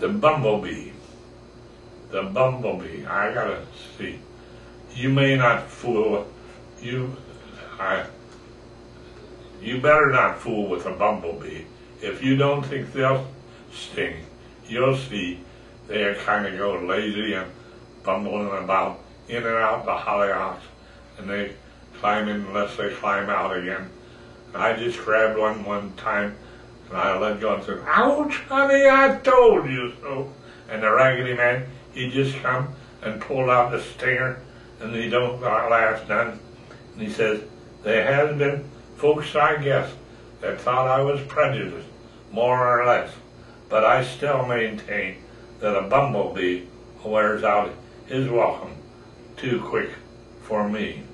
the bumblebee. The bumblebee. I gotta see. You may not fool. You, I. You better not fool with a bumblebee. If you don't think they'll sting, you'll see they kind of go lazy and bumbling about in and out the hollyhocks, and they climb in unless they climb out again. I just grabbed one one time, and I let go and said, "Ouch, honey, I told you so." And the Raggedy Man, he just come and pulled out the stinger, and he don't last none. And he says, "There has been folks, I guess, that thought I was prejudiced, more or less, but I still maintain that a bumblebee wears out his welcome too quick for me."